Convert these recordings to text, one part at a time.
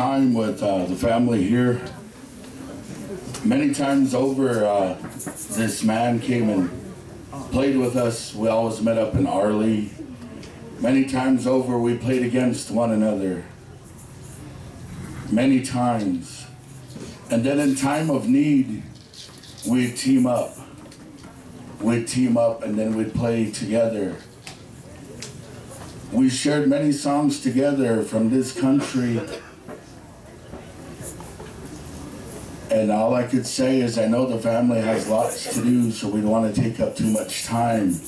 time with uh, the family here. Many times over, uh, this man came and played with us. We always met up in Arlee. Many times over, we played against one another. Many times. And then in time of need, we'd team up. We'd team up and then we'd play together. We shared many songs together from this country. And all I could say is I know the family has lots to do, so we don't want to take up too much time.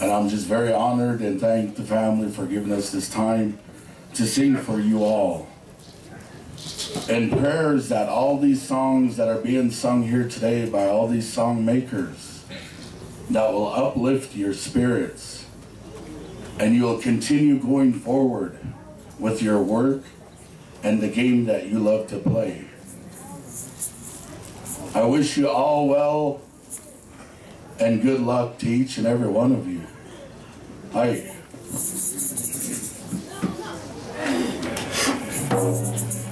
And I'm just very honored and thank the family for giving us this time to sing for you all. And prayers that all these songs that are being sung here today by all these song makers that will uplift your spirits and you will continue going forward with your work and the game that you love to play. I wish you all well and good luck to each and every one of you. Hi.